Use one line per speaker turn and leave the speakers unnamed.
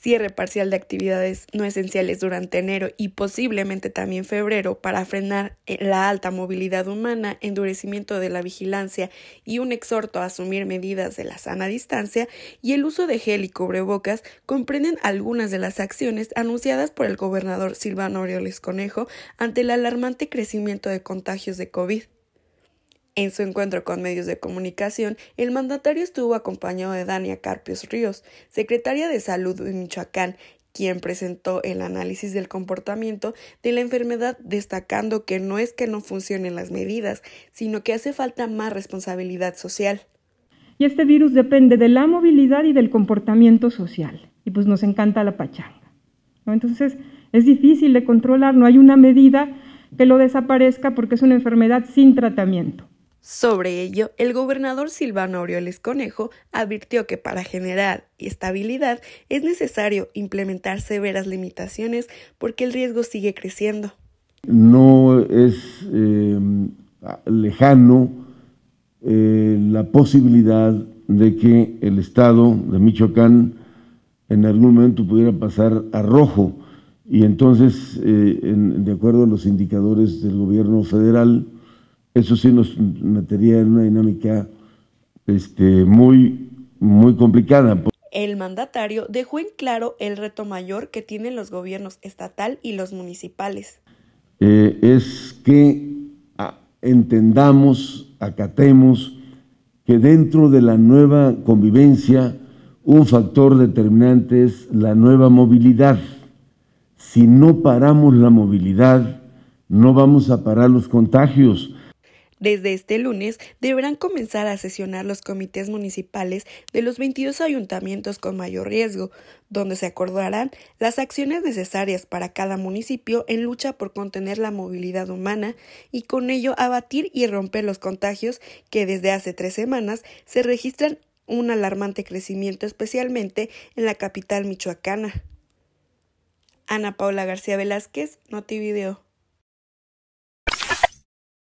cierre parcial de actividades no esenciales durante enero y posiblemente también febrero para frenar eh, la alta movilidad humana, endurecimiento de la vigilancia y un exhorto a asumir medidas de la sana distancia y el uso de gel y cubrebocas comprenden algunas de las acciones anunciadas por el gobernador Silvano Aureoles Conejo ante el alarmante crecimiento de contagios de COVID. En su encuentro con medios de comunicación, el mandatario estuvo acompañado de Dania Carpios Ríos, secretaria de Salud de Michoacán, quien presentó el análisis del comportamiento de la enfermedad, destacando que no es que no funcionen las medidas, sino que hace falta más responsabilidad social.
Y este virus depende de la movilidad y del comportamiento social. Y pues nos encanta la pachanga. Entonces es difícil de controlar, no hay una medida que lo desaparezca porque es una enfermedad sin tratamiento.
Sobre ello, el gobernador Silvano Aureoles Conejo advirtió que para generar estabilidad es necesario implementar severas limitaciones porque el riesgo sigue creciendo.
No es eh, lejano eh, la posibilidad de que el Estado de Michoacán en algún momento pudiera pasar a rojo y entonces, eh, de acuerdo a los indicadores del gobierno federal, eso sí nos metería en una dinámica este, muy, muy complicada.
El mandatario dejó en claro el reto mayor que tienen los gobiernos estatal y los municipales.
Eh, es que ah, entendamos, acatemos que dentro de la nueva convivencia un factor determinante es la nueva movilidad. Si no paramos la movilidad, no vamos a parar los contagios.
Desde este lunes deberán comenzar a sesionar los comités municipales de los 22 ayuntamientos con mayor riesgo, donde se acordarán las acciones necesarias para cada municipio en lucha por contener la movilidad humana y con ello abatir y romper los contagios que desde hace tres semanas se registran un alarmante crecimiento especialmente en la capital michoacana. Ana Paula García Velázquez, Notivideo.